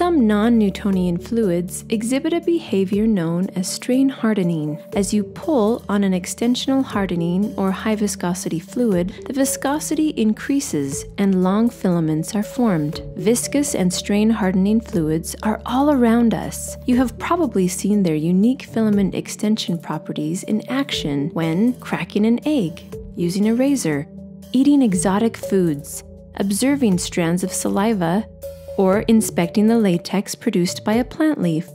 non Newtonian fluids exhibit a behavior known as strain hardening. As you pull on an extensional hardening or high viscosity fluid, the viscosity increases and long filaments are formed. Viscous and strain hardening fluids are all around us. You have probably seen their unique filament extension properties in action when cracking an egg, using a razor, eating exotic foods, observing strands of saliva, or inspecting the latex produced by a plant leaf.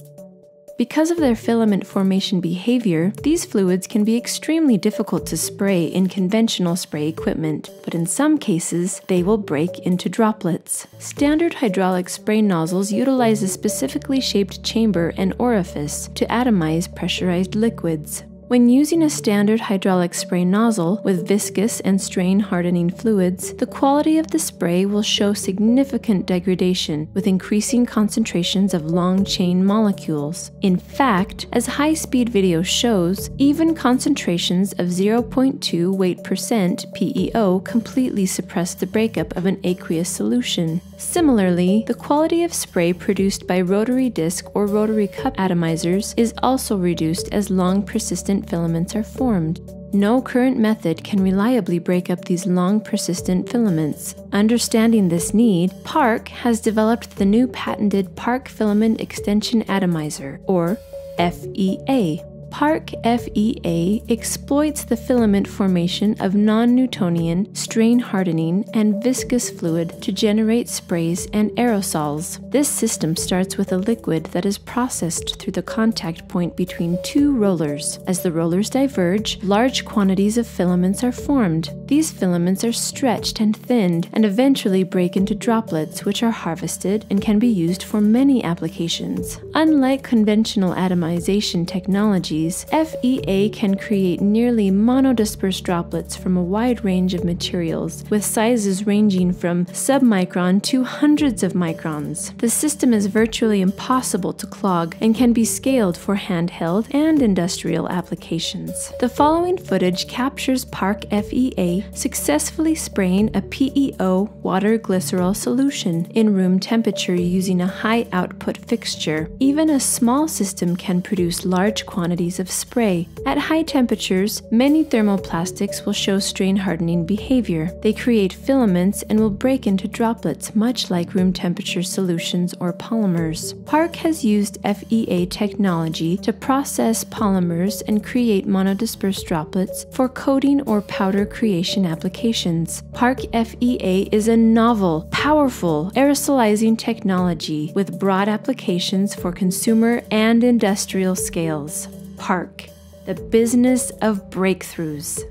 Because of their filament formation behavior, these fluids can be extremely difficult to spray in conventional spray equipment, but in some cases, they will break into droplets. Standard hydraulic spray nozzles utilize a specifically shaped chamber and orifice to atomize pressurized liquids. When using a standard hydraulic spray nozzle with viscous and strain hardening fluids, the quality of the spray will show significant degradation with increasing concentrations of long chain molecules. In fact, as high speed video shows, even concentrations of 0.2 weight percent PEO completely suppress the breakup of an aqueous solution. Similarly, the quality of spray produced by rotary disc or rotary cup atomizers is also reduced as long persistent filaments are formed. No current method can reliably break up these long persistent filaments. Understanding this need, PARC has developed the new patented PARC Filament Extension Atomizer, or FEA. PARC FEA exploits the filament formation of non Newtonian, strain hardening, and viscous fluid to generate sprays and aerosols. This system starts with a liquid that is processed through the contact point between two rollers. As the rollers diverge, large quantities of filaments are formed. These filaments are stretched and thinned and eventually break into droplets, which are harvested and can be used for many applications. Unlike conventional atomization technologies, FEA can create nearly monodispersed droplets from a wide range of materials, with sizes ranging from submicron to hundreds of microns. The system is virtually impossible to clog and can be scaled for handheld and industrial applications. The following footage captures PARC FEA successfully spraying a PEO water glycerol solution in room temperature using a high output fixture. Even a small system can produce large quantities of spray. At high temperatures, many thermoplastics will show strain hardening behavior. They create filaments and will break into droplets, much like room temperature solutions or polymers. PARC has used FEA technology to process polymers and create monodispersed droplets for coating or powder creation applications. PARC FEA is a novel, powerful aerosolizing technology with broad applications for consumer and industrial scales. PARC, the business of breakthroughs.